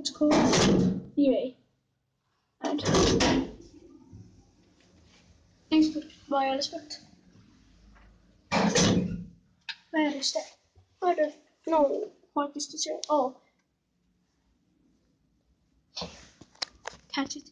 it's called? Anyway. And thanks for my jag hade. Where is that? Where the no what is this? Oh. Catch it.